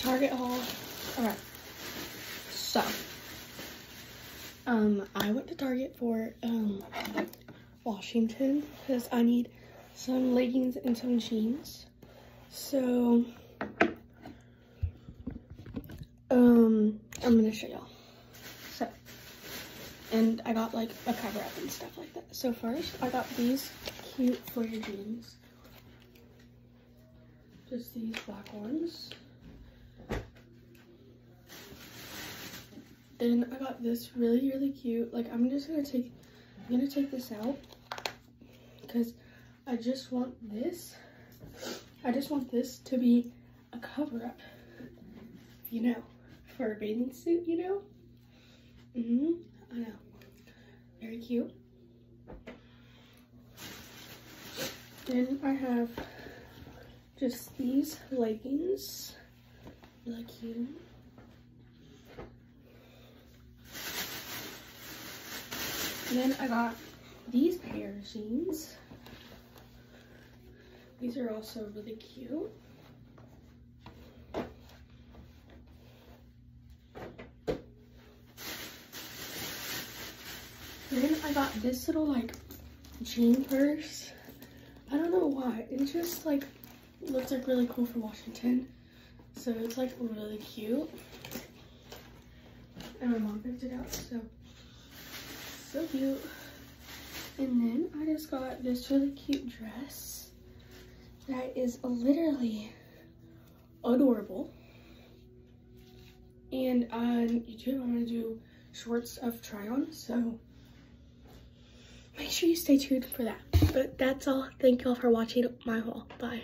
Target haul. Alright. So, um, I went to Target for, um, Washington because I need some leggings and some jeans. So, um, I'm gonna show y'all. So, and I got like a cover up and stuff like that. So first, I got these cute flare jeans. Just these black ones. Then I got this really, really cute. Like I'm just gonna take, I'm gonna take this out because I just want this. I just want this to be a cover up, you know, for a bathing suit, you know? Mm-hmm, I know. Very cute. Then I have just these leggings, really cute. then I got these pair of jeans. These are also really cute. Then I got this little like jean purse. I don't know why. It just like looks like really cool for Washington. So it's like really cute. And my mom picked it out, so so cute. And then I just got this really cute dress that is literally adorable. And um, on YouTube, I'm gonna do shorts of try on, so make sure you stay tuned for that. But that's all. Thank y'all for watching my haul. Bye.